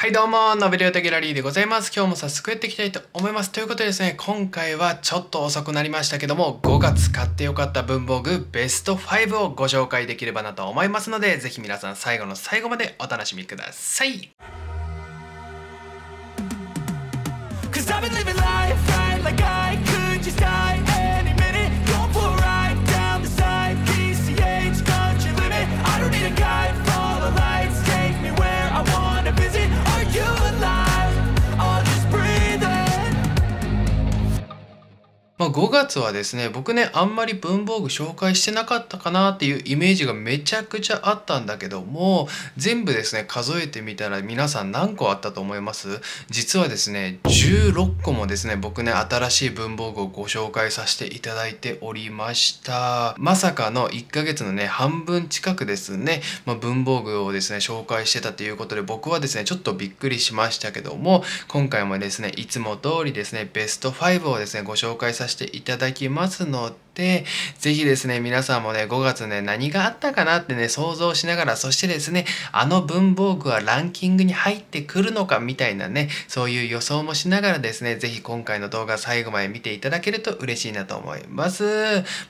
はいどうも、ノベルヨタギラリーでございます。今日も早速やっていきたいと思います。ということでですね、今回はちょっと遅くなりましたけども、5月買ってよかった文房具ベスト5をご紹介できればなと思いますので、ぜひ皆さん最後の最後までお楽しみください。まあ、5月はですね僕ねあんまり文房具紹介してなかったかなっていうイメージがめちゃくちゃあったんだけども全部ですね数えてみたら皆さん何個あったと思います？実はですね16個もですね僕ね新しい文房具をご紹介させていただいておりました。まさかの1ヶ月のね半分近くですね、まあ、文房具をですね紹介してたということで僕はですねちょっとびっくりしましたけども今回もですねいつも通りですねベスト5をですねご紹介させていただきますのでぜひですね皆さんもね5月ね何があったかなってね想像しながらそしてですねあの文房具はランキングに入ってくるのかみたいなねそういう予想もしながらですねぜひ今回の動画最後まで見ていただけると嬉しいなと思います、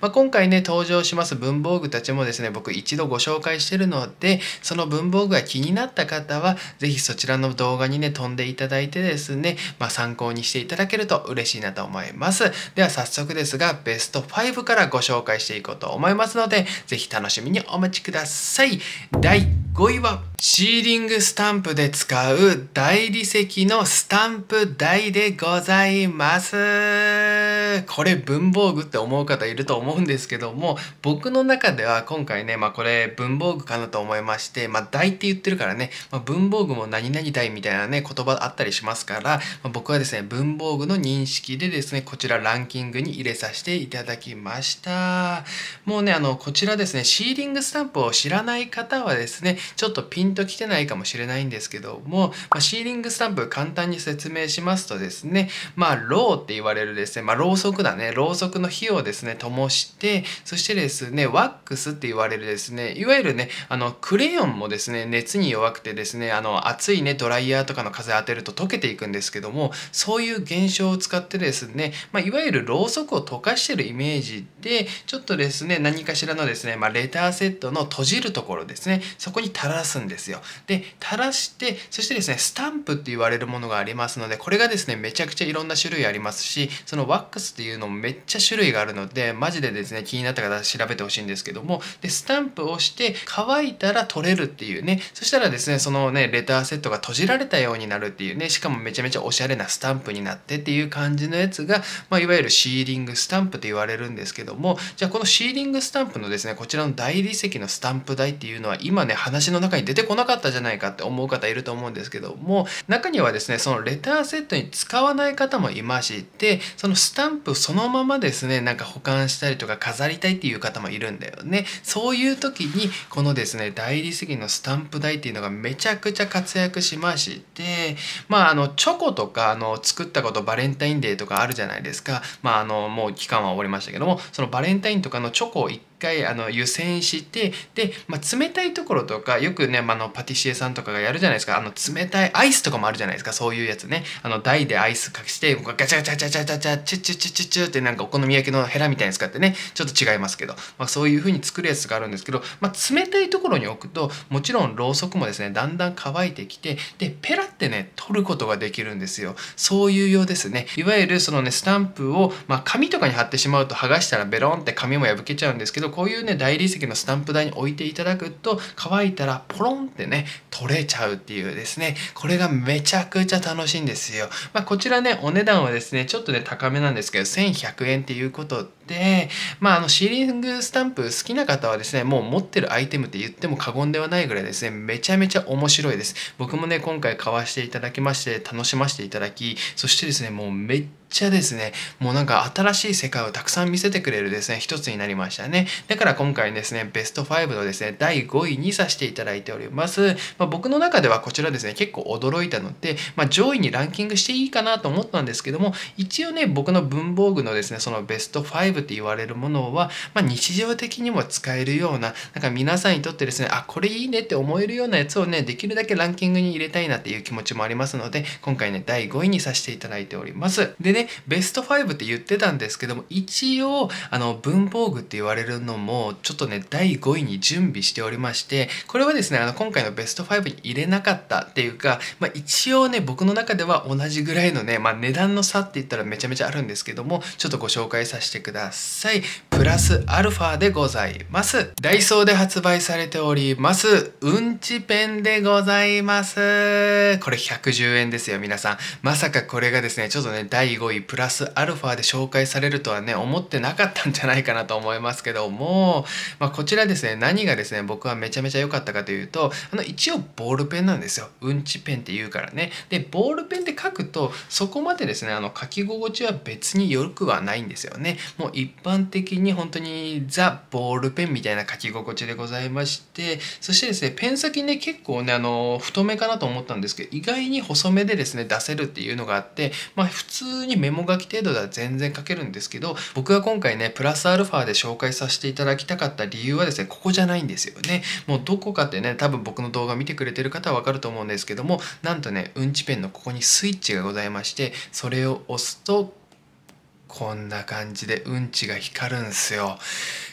まあ、今回ね登場します文房具たちもですね僕一度ご紹介してるのでその文房具が気になった方はぜひそちらの動画にね飛んでいただいてですね、まあ、参考にしていただけると嬉しいなと思います。では早速ですがベスト5からご紹介していこうと思いますのでぜひ楽しみにお待ちください。第5位はシーリングスタンプで使う大理石のスタンプ台でございます。これ文房具って思う方いると思うんですけども僕の中では今回ねまあこれ文房具かなと思いましてまあ台って言ってるからね、まあ、文房具も何々台みたいなね言葉あったりしますから、まあ、僕はですね文房具の認識でですねこちらランキングに入れさせていただきました。もうねあのこちらですねシーリングスタンプを知らない方はですねちょっとピンときてないかもしれないんですけども、まあ、シーリングスタンプ簡単に説明しますとですねまあローって言われるですねまあろうそくだね。ろうそくの火をですね灯してそしてですねワックスって言われるですねいわゆるねあのクレヨンもですね熱に弱くてですねあの熱いねドライヤーとかの風当てると溶けていくんですけどもそういう現象を使ってですね、まあ、いわゆるろうそくを溶かしてるイメージでちょっとですね何かしらのですね、まあ、レターセットの閉じるところですねそこに垂らすんですよ。で垂らしてそしてですねスタンプって言われるものがありますのでこれがですねめちゃくちゃいろんな種類ありますしそのワックスっていうのもめっちゃ種類があるのでマジでですね気になった方調べてほしいんですけどもでスタンプをして乾いたら取れるっていうねそしたらですねそのねレターセットが閉じられたようになるっていうねしかもめちゃめちゃおしゃれなスタンプになってっていう感じのやつが、まあ、いわゆるシーリングスタンプと言われるんですけどもじゃあこのシーリングスタンプのですねこちらの大理石のスタンプ台っていうのは今ね話の中に出てこなかったじゃないかって思う方いると思うんですけども中にはですねそのレターセットに使わない方もいましてそのスタンプそのままですねなんか保管したりとか飾りたいっていう方もいるんだよね。そういう時にこのですね大理石のスタンプ台っていうのがめちゃくちゃ活躍しましてまああのチョコとかあの作ったことバレンタインデーとかあるじゃないですか。まああのもう期間は終わりましたけどもそのバレンタインとかのチョコを一回あの湯煎してで、まあ、冷たいところとかよくね、まあ、のパティシエさんとかがやるじゃないですか。あの冷たいアイスとかもあるじゃないですか。そういうやつね。あの台でアイスかけしてガチャガチャガチャガチャガチャチュチュチュチュチュってなんかお好み焼きのヘラみたいに使ってね。ちょっと違いますけど、まあ、そういう風に作るやつがあるんですけど、まあ、冷たいところに置くともちろんろうそくもですねだんだん乾いてきてでペラってね取ることができるんですよ。そういうようですね。いわゆるそのねスタンプを、まあ、紙とかに貼ってしまうと剥がしたらベロンって紙も破けちゃうんですけどこういうね大理石のスタンプ台に置いていただくと乾いたらポロンってね取れちゃうっていうですね。これがめちゃくちゃ楽しいんですよ、まあ、こちらねお値段はですねちょっとね高めなんですけど1100円っていうことでまああのシーリングスタンプ好きな方はですねもう持ってるアイテムって言っても過言ではないぐらいですねめちゃめちゃ面白いです。僕もね今回買わせていただきまして楽しませていただきそしてですねもうめっちゃですね、もうなんか新しい世界をたくさん見せてくれるですね、一つになりましたね。だから今回ですね、ベスト5のですね、第5位にさせていただいております。まあ、僕の中ではこちらですね、結構驚いたので、まあ、上位にランキングしていいかなと思ったんですけども、一応ね、僕の文房具のですね、そのベスト5って言われるものは、まあ、日常的にも使えるような、なんか皆さんにとってですね、あ、これいいねって思えるようなやつをね、できるだけランキングに入れたいなっていう気持ちもありますので、今回ね、第5位にさせていただいております。でね、ベスト5って言ってたんですけども、一応、あの、文房具って言われるのも、ちょっとね、第5位に準備しておりまして、これはですね、あの、今回のベスト5に入れなかったっていうか、まあ、一応ね、僕の中では同じぐらいのね、まあ、値段の差って言ったらめちゃめちゃあるんですけども、ちょっとご紹介させてください。プラスアルファでございます。ダイソーで発売されております、うんちペンでございます。これ110円ですよ、皆さん。まさかこれがですね、ちょっとね、第5位プラスアルファで紹介されるとはね、思ってなかったんじゃないかなと思いますけども、まあ、こちらですね、何がですね、僕はめちゃめちゃ良かったかというと、あの、一応ボールペンなんですよ。うんちペンって言うからね。で、ボールペンで書くと、そこまでですね、あの、書き心地は別に良くはないんですよね。もう一般的に本当にザ・ボールペンみたいな書き心地でございまして、そしてですね、ペン先ね、結構ね、あの、太めかなと思ったんですけど、意外に細めでですね、出せるっていうのがあって、まあ、普通にメモ書き程度では全然書けるんですけど、僕が今回ね、プラスアルファで紹介させていただきたかった理由はですね、ここじゃないんですよね。もうどこかってね、多分僕の動画見てくれてる方はわかると思うんですけども、なんとね、うんちペンのここにスイッチがございまして、それを押すと、こんな感じでうんちが光るんすよ。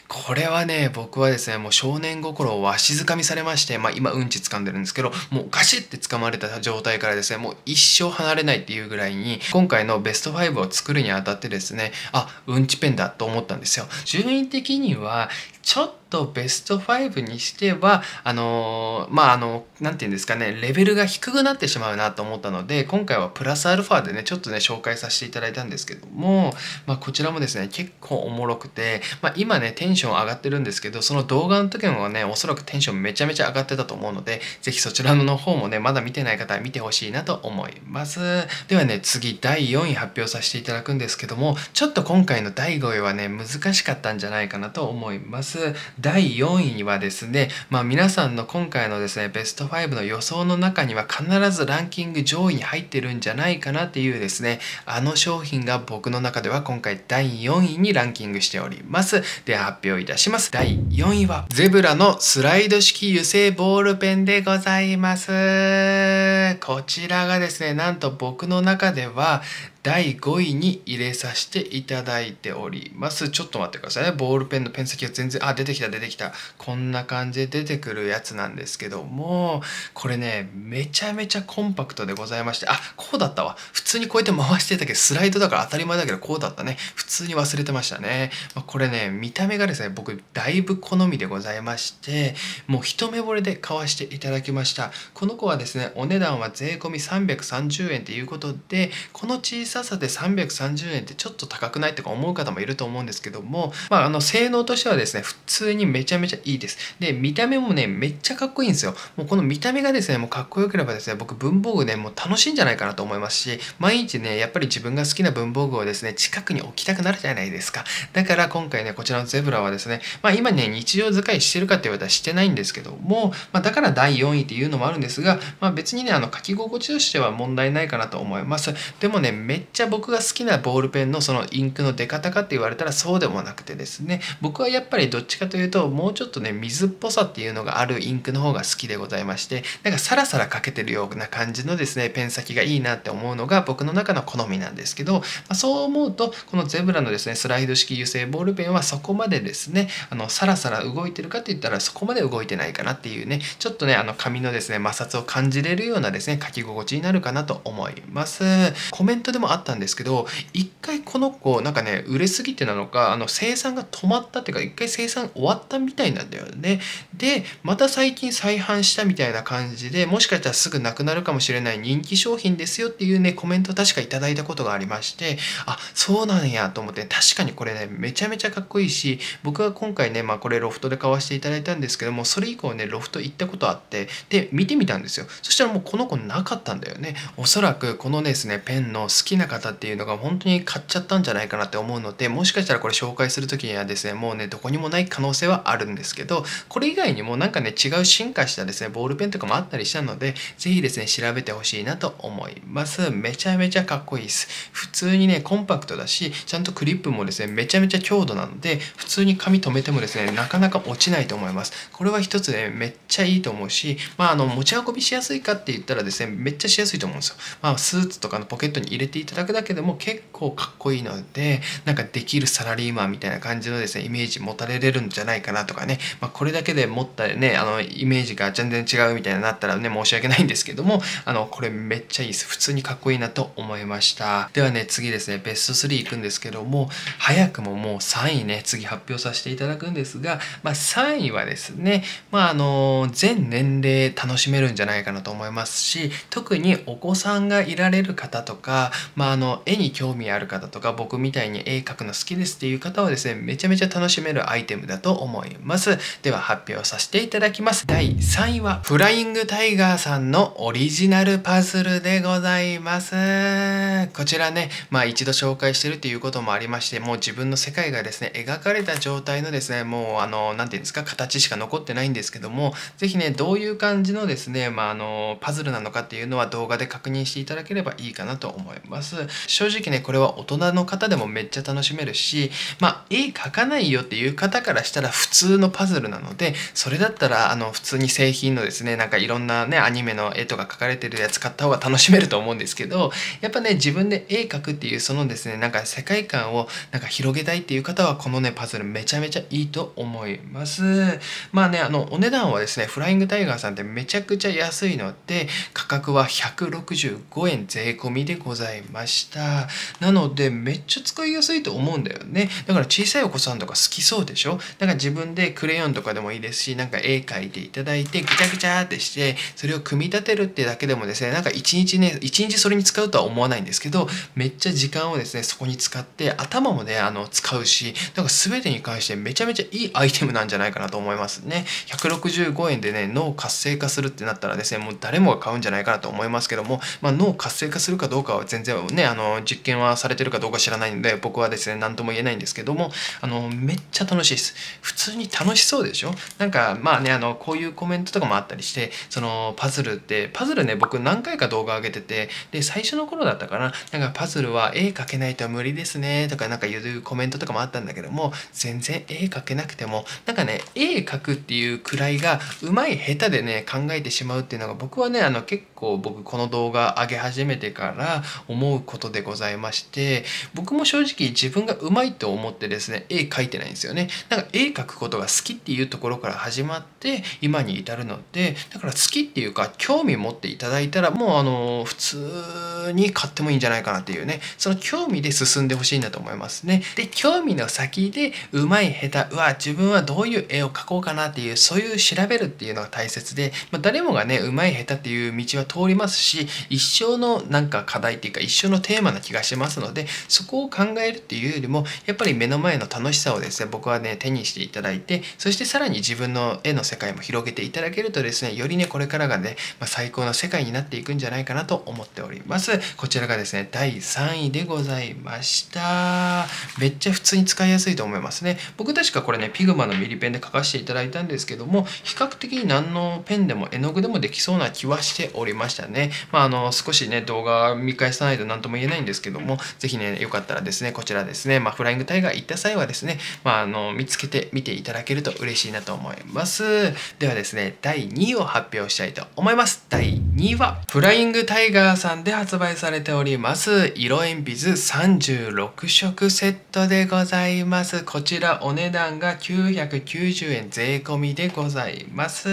これはね、僕はですね、もう少年心をわしづかみされまして、まあ今うんち掴んでるんですけど、もうガシッて掴まれた状態からですね、もう一生離れないっていうぐらいに、今回のベスト5を作るにあたってですね、あ、うんちペンだと思ったんですよ。順位的には、ちょっとベスト5にしてはあのー、まああの何て言うんですかねレベルが低くなってしまうなと思ったので今回はプラスアルファでねちょっとね紹介させていただいたんですけども、まあ、こちらもですね結構おもろくて、まあ、今ねテンション上がってるんですけどその動画の時もねおそらくテンションめちゃめちゃ上がってたと思うので是非そちらの方もねまだ見てない方は見てほしいなと思います。ではね次第4位発表させていただくんですけどもちょっと今回の第5位はね難しかったんじゃないかなと思います。第4位にはですね、まあ、皆さんの今回のですねベスト5の予想の中には必ずランキング上位に入ってるんじゃないかなっていうですねあの商品が僕の中では今回第4位にランキングしております。では発表いたします。第4位はゼブラのスライド式油性ボールペンでございます。こちらがですねなんと僕の中では第5位に入れさせていただいております。ちょっと待ってくださいね。ボールペンのペン先が全然、あ、出てきた出てきた。こんな感じで出てくるやつなんですけども、これね、めちゃめちゃコンパクトでございまして、あ、こうだったわ。普通にこうやって回してたけど、スライドだから当たり前だけど、こうだったね。普通に忘れてましたね。まあ、これね、見た目がですね、僕、だいぶ好みでございまして、もう一目惚れで買わしていただきました。この子はですね、お値段は税込み330円ということで、この小ささで330円ってちょっと高くないとか思う方もいると思うんですけども、まあ、あの性能としてはですね普通にめちゃめちゃいいです。で見た目もねめっちゃかっこいいんですよ。もうこの見た目がですねもうかっこよければですね僕文房具ねもう楽しいんじゃないかなと思いますし毎日ねやっぱり自分が好きな文房具をですね近くに置きたくなるじゃないですか。だから今回ねこちらのゼブラはですねまあ今ね日常使いしてるかって言われたらしてないんですけども、まあ、だから第4位っていうのもあるんですが、まあ、別にねあの書き心地としては問題ないかなと思います。でもねめっちゃ僕が好きなボールペンのそのインクの出方かって言われたらそうでもなくてですね。僕はやっぱりどっちかというともうちょっとね水っぽさっていうのがあるインクの方が好きでございましてなんかサラサラかけてるような感じのですねペン先がいいなって思うのが僕の中の好みなんですけど、まあ、そう思うとこのゼブラのですねスライド式油性ボールペンはそこまでですねあのサラサラ動いてるかって言ったらそこまで動いてないかなっていうねちょっとねあの紙のですね摩擦を感じれるようなですね書き心地になるかなと思います。コメントでもあったんですけど一回この子なんかね売れすぎてなのかあの生産が止まったっていうか一回生産終わったみたいなんだよね。でまた最近再販したみたいな感じでもしかしたらすぐなくなるかもしれない人気商品ですよっていうねコメント確かいただいたことがありましてあそうなんやと思って確かにこれねめちゃめちゃかっこいいし僕は今回ねまあこれロフトで買わせていただいたんですけどもそれ以降ねロフト行ったことあってで見てみたんですよ。そしたらもうこの子なかったんだよね。おそらくこのですねペンの好きな方っていうのが本当に買っちゃったんじゃないかなって思うのでもしかしたらこれ紹介する時にはですねもうねどこにもない可能性はあるんですけどこれ以外にもなんかね違う進化したですねボールペンとかもあったりしたので是非ですね調べてほしいなと思います。めちゃめちゃかっこいいです。普通にねコンパクトだしちゃんとクリップもですねめちゃめちゃ強度なので普通に紙留めてもですねなかなか落ちないと思います。これは一つねめっちゃいいと思うしまああの持ち運びしやすいかって言ったらですねめっちゃしやすいと思うんですよ。まあスーツとかのポケットに入れていただくだけでも結構かっこいいのでなんかできるサラリーマンみたいな感じのですねイメージ持たれれるんじゃないかなとかね、まあ、これだけで持ったねあのイメージが全然違うみたいになったらね申し訳ないんですけどもあのこれめっちゃいいです。普通にかっこいいなと思いました。ではね次ですねベスト3いくんですけども早くももう3位ね次発表させていただくんですが、まあ、3位はですねまああの全年齢楽しめるんじゃないかなと思いますし特にお子さんがいられる方とか、まあ、あの絵に興味ある方とか僕みたいに絵描くの好きですっていう方はですねめちゃめちゃ楽しめるアイテムだと思います。では発表させていただきます。第3位はフライングタイガーさんのオリジナルパズルでございます。こちらねまあ一度紹介してるっていうこともありましてもう自分の世界がですね描かれた状態のですねもうあの何て言うんですか形しか残ってないんですけども是非ねどういう感じのですねまああのパズルなのかっていうのは動画で確認していただければいいかなと思います。正直ねこれは大人の方でもめっちゃ楽しめるしまあ絵描かないよっていう方からしたら普通のパズルなのでそれだったらあの普通に製品のですねなんかいろんなねアニメの絵とか描かれてるやつ買った方が楽しめると思うんですけどやっぱね自分で絵描くっていうそのですねなんか世界観をなんか広げたいっていう方はこのねパズルめちゃめちゃいいと思います。まあねあのお値段はですねフライングタイガーさんってめちゃくちゃ安いので価格は165円税込みでございます。ました。なのでめっちゃ使いやすいと思うんだよね。だから小さいお子さんとか好きそうでしょ？だから自分でクレヨンとかでもいいですしなんか絵描いていただいてぐちゃぐちゃってしてそれを組み立てるってだけでもですねなんか一日ね一日それに使うとは思わないんですけどめっちゃ時間をですねそこに使って頭もねあの使うしだから全てに関してめちゃめちゃいいアイテムなんじゃないかなと思いますね。165円でね脳活性化するってなったらですねもう誰もが買うんじゃないかなと思いますけども、まあ、脳活性化するかどうかは全然ねあの実験はされてるかどうか知らないので僕はですね何とも言えないんですけどもあのめっちゃ楽しいです。普通に楽しそうでしょ？なんかまあねあのこういうコメントとかもあったりしてそのパズルってパズルね僕何回か動画上げててで最初の頃だったかな？なんかパズルは絵描けないと無理ですねとかなんか言うコメントとかもあったんだけども全然絵描けなくてもなんかね絵描くっていうくらいがうまい下手でね考えてしまうっていうのが僕はねあの結構僕この動画上げ始めてから思うことでございまして僕も正直自分がうまいと思ってですね絵描いてないんですよね。なんか絵描くことが好きっていうところから始まって今に至るのでだから好きっていうか興味持っていただいたらもうあの普通に買ってもいいんじゃないかなっていうね。その興味で進んでほしいんだと思いますね。で興味の先でうまい下手うわ自分はどういう絵を描こうかなっていうそういう調べるっていうのが大切で、まあ、誰もがねうまい下手っていう道は通りますし一生のなんか課題っていうか一生のテーマな気がしますのでそこを考えるっていうよりもやっぱり目の前の楽しさをですね僕はね手にしていただいてそしてさらに自分の絵の世界も広げていただけるとですねよりねこれからがね、まあ、最高の世界になっていくんじゃないかなと思っております。こちらがですね第3位でございました。めっちゃ普通に使いやすいと思いますね。僕確かこれねピグマのミリペンで書かせていただいたんですけども比較的に何のペンでも絵の具でもできそうな気はしておりまましたね。まああの少しね動画見返さないと何とも言えないんですけども是非ねよかったらですねこちらですね、まあ、フライングタイガー行った際はですね、まあ、あの見つけてみていただけると嬉しいなと思います。ではですね第2位を発表したいと思います。第2位はフライングタイガーさんで発売されております。色鉛筆36色セットでございます。こちらお値段が990円税込みでございます。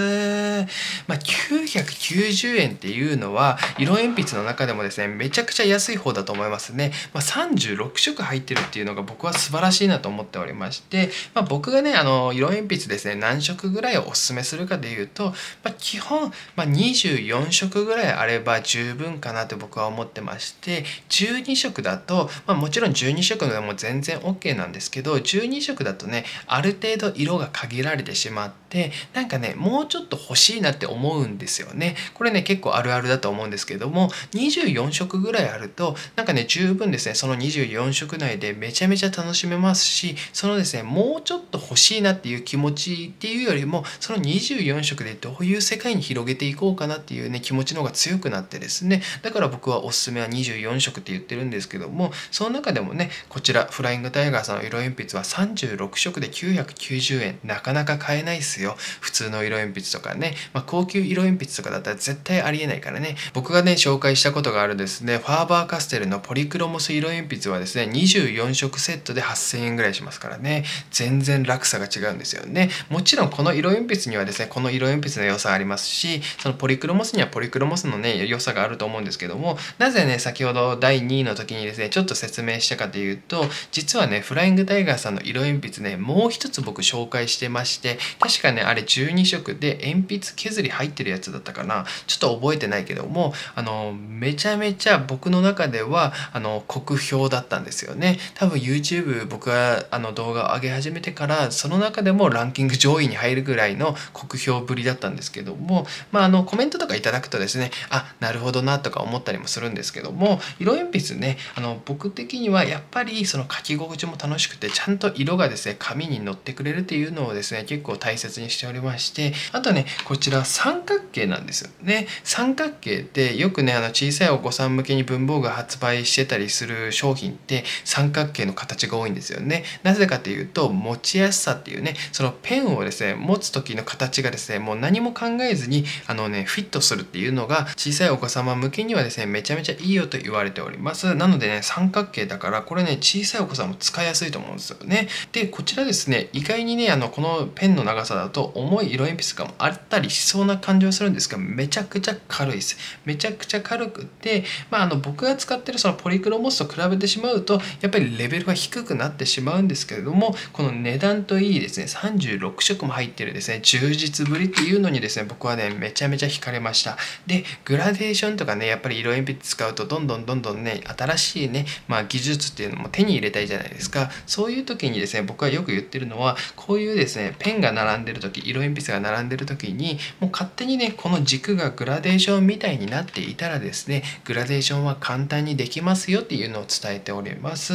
まあ990円っていうのは色鉛筆の中でもですねめちゃくちゃ安い方だと思いますね、まあ、36色入ってるっていうのが僕は素晴らしいなと思っておりまして、まあ、僕がねあの色鉛筆ですね何色ぐらいをおすすめするかでいうと、まあ、基本、まあ、24色ぐらいあれば十分かなと僕は思ってまして12色だと、まあ、もちろん12色でも全然 OK なんですけど12色だとねある程度色が限られてしまってなんかねもうちょっと欲しいなって思うんですよね。これね結構あるあるだと思うんですけども24色ぐらいあるとなんかね十分ですねその24色内でめちゃめちゃ楽しめますしそのですねもうちょっと欲しいなっていう気持ちっていうよりもその24色でどういう世界に広げていこうかなっていうね気持ちの方が強くなってですねだから僕はおすすめは24色って言ってるんですけどもその中でもねこちらフライングタイガーさんの色鉛筆は36色で990円。なかなか買えないっすよ。普通の色鉛筆とかね、まあ、高級色鉛筆とかだったら絶対ありえないないからね。僕がね紹介したことがあるですね。ファーバーカステルのポリクロモス色鉛筆はですね24色セットで8000円ぐらいしますからね。全然落差が違うんですよね。もちろんこの色鉛筆にはですねこの色鉛筆の良さありますしそのポリクロモスにはポリクロモスのね良さがあると思うんですけどもなぜね先ほど第2位の時にですねちょっと説明したかというと実はねフライングタイガーさんの色鉛筆ねもう一つ僕紹介してまして確かねあれ12色で鉛筆削り入ってるやつだったかな。ちょっと覚えててないけどもあのめちゃめちゃ僕の中ではあの酷評だったんですよね。多分 YouTube 僕があの動画を上げ始めてからその中でもランキング上位に入るぐらいの酷評ぶりだったんですけどもまああのコメントとかいただくとですねあなるほどなとか思ったりもするんですけども色鉛筆ねあの僕的にはやっぱりその書き心地も楽しくてちゃんと色がですね紙に乗ってくれるっていうのをですね結構大切にしておりましてあとねこちら三角形なんですよね。三三角形ってよくねあの小さいお子さん向けに文房具発売してたりする商品って三角形の形が多いんですよね。なぜかというと持ちやすさっていうねそのペンをですね持つ時の形がですねもう何も考えずにあのねフィットするっていうのが小さいお子様向けにはですねめちゃめちゃいいよと言われております。なのでね三角形だからこれね小さいお子さんも使いやすいと思うんですよね。でこちらですね意外にねあのこのペンの長さだと重い色鉛筆があったりしそうな感じはするんですがめちゃくちゃ軽いです。めちゃくちゃ軽くてまああの僕が使ってるそのポリクロモスと比べてしまうとやっぱりレベルが低くなってしまうんですけれどもこの値段といいですね36色も入ってるですね充実ぶりっていうのにですね僕はねめちゃめちゃ惹かれました。でグラデーションとかねやっぱり色鉛筆使うとどんどんどんどんね新しいねまあ技術っていうのも手に入れたいじゃないですか。そういう時にですね僕はよく言ってるのはこういうですねペンが並んでる時色鉛筆が並んでる時にもう勝手にねこの軸がグラデーションションみたいになっていたらですねグラデーションは簡単にできますよっていうのを伝えております。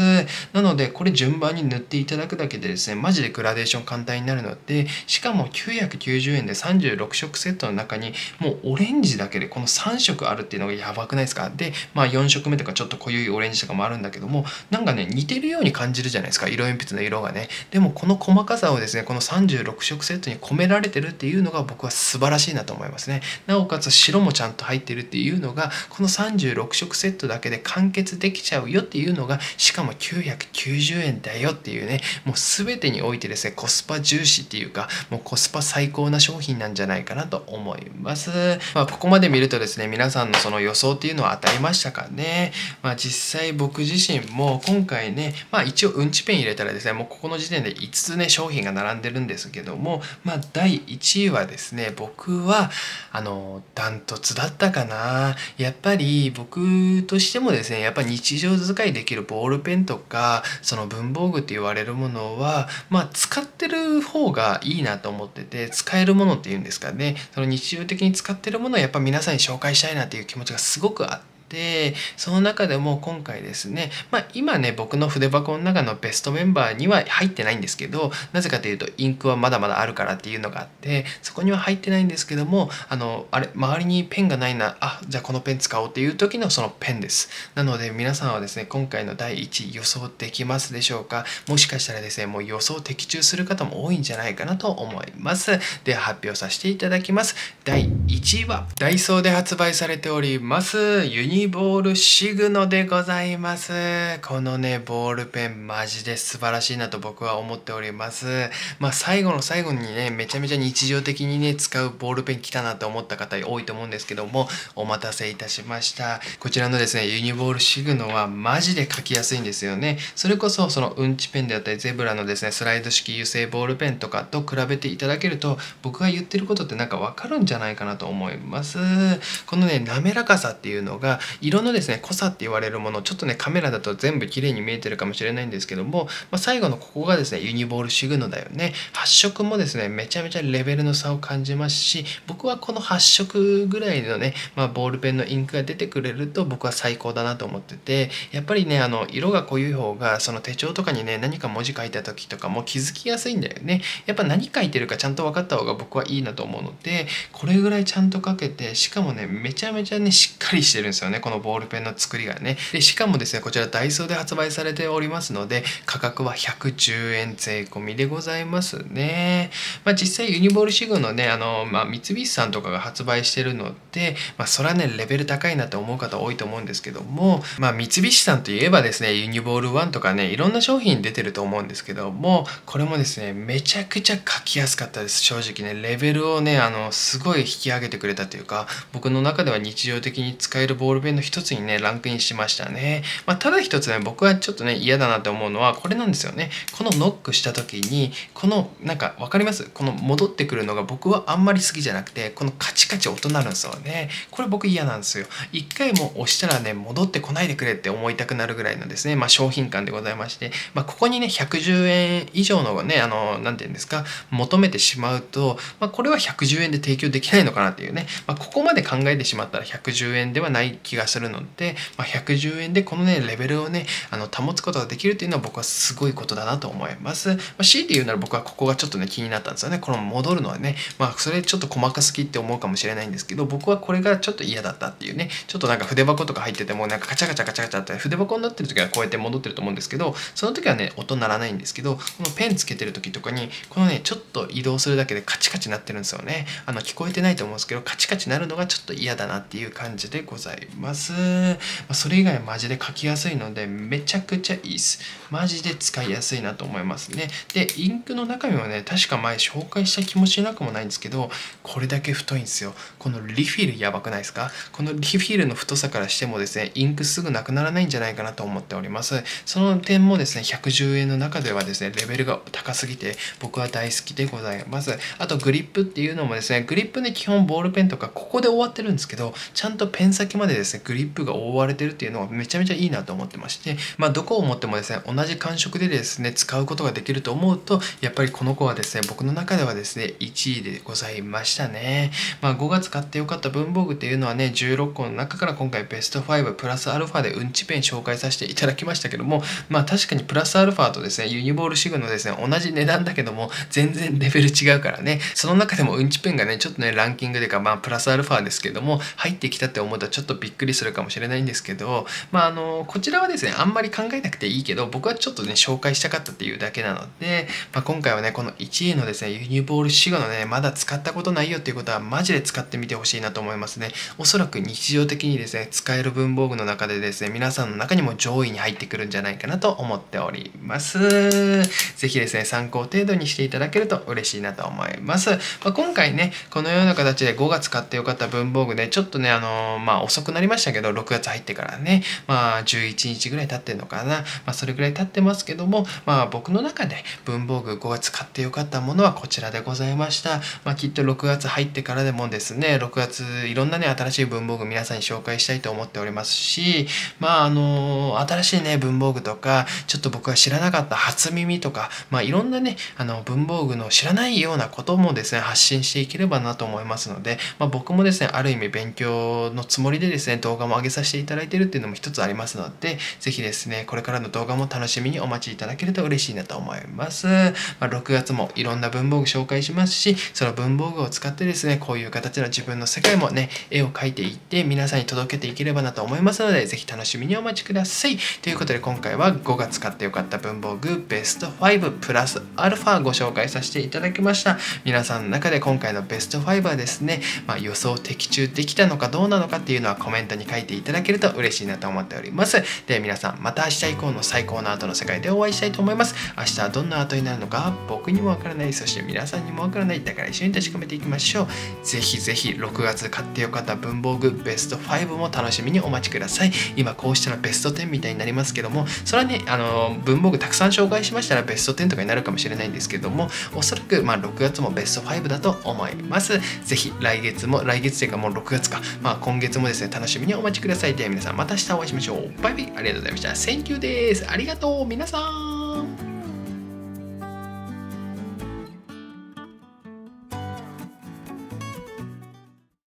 なのでこれ順番に塗っていただくだけでですねマジでグラデーション簡単になるのでしかも990円で36色セットの中にもうオレンジだけでこの3色あるっていうのがやばくないですか？でまあ4色目とかちょっと濃いオレンジとかもあるんだけどもなんかね似てるように感じるじゃないですか？色鉛筆の色がね。でもこの細かさをですねこの36色セットに込められてるっていうのが僕は素晴らしいなと思いますね。なおかつ白もちゃんと入ってるっていうのがこの36色セットだけで完結できちゃうよっていうのがしかも990円だよっていうねもう全てにおいてですねコスパ重視っていうかもうコスパ最高な商品なんじゃないかなと思います。まあここまで見るとですね皆さんのその予想っていうのは当たりましたかね。まあ実際僕自身も今回ねまあ一応うんちペン入れたらですねもうここの時点で5つね商品が並んでるんですけどもまあ第1位はですね僕はあのダントツだったかな。やっぱり僕としてもですねやっぱ日常使いできるボールペンとかその文房具って言われるものはまあ使ってる方がいいなと思ってて使えるものっていうんですかね。その日常的に使ってるものはやっぱ皆さんに紹介したいなっていう気持ちがすごくあってでその中でも今回ですねまあ今ね僕の筆箱の中のベストメンバーには入ってないんですけどなぜかというとインクはまだまだあるからっていうのがあってそこには入ってないんですけどもあのあれ周りにペンがないなあじゃあこのペン使おうっていう時のそのペンです。なので皆さんはですね今回の第1位予想できますでしょうか？もしかしたらですねもう予想的中する方も多いんじゃないかなと思います。では発表させていただきます。第1位はダイソーで発売されておりますユニボールシグノでございます。このねボールペンマジで素晴らしいなと僕は思っております。まあ最後の最後にねめちゃめちゃ日常的にね使うボールペン来たなと思った方多いと思うんですけどもお待たせいたしました。こちらのですねユニボールシグノはマジで書きやすいんですよね。それこそそのうんちペンであったりゼブラのですねスライド式油性ボールペンとかと比べていただけると僕が言ってることってなんかわかるんじゃないかなと思います。このね滑らかさっていうのが色のですね濃さって言われるものちょっとねカメラだと全部綺麗に見えてるかもしれないんですけども、まあ、最後のここがですねユニボールシグノだよね。発色もですねめちゃめちゃレベルの差を感じますし僕はこの発色ぐらいのね、まあ、ボールペンのインクが出てくれると僕は最高だなと思っててやっぱりねあの色が濃い方がその手帳とかにね何か文字書いた時とかも気づきやすいんだよね。やっぱ何書いてるかちゃんと分かった方が僕はいいなと思うのでこれぐらいちゃんと書けてしかもねめちゃめちゃねしっかりしてるんですよねこのボールペンの作りがね。でしかもですねこちらダイソーで発売されておりますので価格は110円税込みでございますね。まあ実際ユニボールシグのねあの、まあ、三菱さんとかが発売してるのでまあそれはねレベル高いなって思う方多いと思うんですけどもまあ三菱さんといえばですねユニボール1とかねいろんな商品出てると思うんですけどもこれもですねめちゃくちゃ書きやすかったです。正直ねレベルをねあのすごい引き上げてくれたというか僕の中では日常的に使えるボールペンの一つにねランクインしましたね、まあ、ただ一つね僕はちょっとね嫌だなって思うのはこれなんですよね。このノックした時にこのなんか分かります？この戻ってくるのが僕はあんまり好きじゃなくてこのカチカチ音鳴るんですよね。これ僕嫌なんですよ。一回も押したらね戻ってこないでくれって思いたくなるぐらいのですね、まあ、商品感でございまして、まあ、ここにね110円以上のねあの何て言うんですか求めてしまうと、まあ、これは110円で提供できないのかなっていうね、まあ、ここまで考えてしまったら110円ではない気ががするので、まあ、110円でこのねレベルをねあの保つことができるっていうのは僕はすごいことだなと思います、まあ、強いて言うなら僕はここがちょっとね気になったんですよね。この戻るのはね。まあそれちょっと細かすぎって思うかもしれないんですけど僕はこれがちょっと嫌だったっていうね。ちょっとなんか筆箱とか入っててもなんかカチャカチャカチャカチャって筆箱になってる時はこうやって戻ってると思うんですけどその時はね音鳴らないんですけどこのペンつけてる時とかにこのねちょっと移動するだけでカチカチ鳴ってるんですよね。あの聞こえてないと思うんですけどカチカチ鳴るのがちょっと嫌だなっていう感じでございます、まあ、それ以外マジで書きやすいのでめちゃくちゃいいです。マジで使いやすいなと思いますね。でインクの中身はね確か前紹介した気持ちなくもないんですけどこれだけ太いんですよ。このリフィルやばくないですか？このリフィルの太さからしてもですねインクすぐなくならないんじゃないかなと思っております。その点もですね110円の中ではですねレベルが高すぎて僕は大好きでございます。あとグリップっていうのもですねグリップね基本ボールペンとかここで終わってるんですけどちゃんとペン先までですねグリップが覆われてるっていうのはめちゃめちゃいいなと思ってましてまあどこを持ってもですね同じ感触でですね使うことができると思うとやっぱりこの子はですね僕の中ではですね1位でございましたね。まあ5月買ってよかった文房具っていうのはね16個の中から今回ベスト5プラスアルファでうんちペン紹介させていただきましたけどもまあ確かにプラスアルファとですねユニボールシグのですね同じ値段だけども全然レベル違うからねその中でもうんちペンがねちょっとねランキングでかまあプラスアルファですけども入ってきたって思うとちょっとびっくりくりするかもしれないんですけどまああのこちらはですねあんまり考えなくていいけど僕はちょっとね紹介したかったっていうだけなので、まあ、今回はねこの1位のですねユニボールシグのねまだ使ったことないよっていうことはマジで使ってみてほしいなと思いますね。おそらく日常的にですね使える文房具の中でですね皆さんの中にも上位に入ってくるんじゃないかなと思っております。是非ですね参考程度にしていただけると嬉しいなと思います、まあ、今回ねこのような形で5月買ってよかった文房具でちょっとねあのまあ遅くなりましたけど6月入ってからねまあ11日ぐらい経ってんのかな。まあそれぐらい経ってますけどもまあ僕の中で文房具5月買ってよかったものはこちらでございました。まあきっと6月入ってからでもですね6月いろんなね新しい文房具皆さんに紹介したいと思っておりますしまああの新しいね文房具とかちょっと僕は知らなかった初耳とかまあいろんなねあの文房具の知らないようなこともですね発信していければなと思いますので、まあ、僕もですねある意味勉強のつもりでですね動画も上げさせていただいてるっていうのも一つありますので是非ですねこれからの動画も楽しみにお待ちいただけると嬉しいなと思います、まあ、6月もいろんな文房具紹介しますしその文房具を使ってですねこういう形の自分の世界もね絵を描いていって皆さんに届けていければなと思いますので是非楽しみにお待ちください。ということで今回は5月買ってよかった文房具ベスト5プラスアルファご紹介させていただきました。皆さんの中で今回のベスト5はですね、まあ、予想的中できたのかどうなのかっていうのはコメントに書いていただけると嬉しいなと思っております。では皆さんまた明日以降の最高のアートの世界でお会いしたいと思います。明日はどんなアートになるのか僕にもわからない。そして皆さんにもわからないだから一緒に確かめていきましょう。ぜひぜひ6月買ってよかった文房具ベスト5も楽しみにお待ちください。今こうしたらベスト10みたいになりますけどもそれはねあの文房具たくさん紹介しましたらベスト10とかになるかもしれないんですけどもおそらくまあ6月もベスト5だと思います。ぜひ来月も来月というかもう6月か。まあ今月もですね楽しみしみにお待ちください。では皆さんまた明日お会いしましょう。バイバイ。ありがとうございました。Thank you です。ありがとう。皆さん。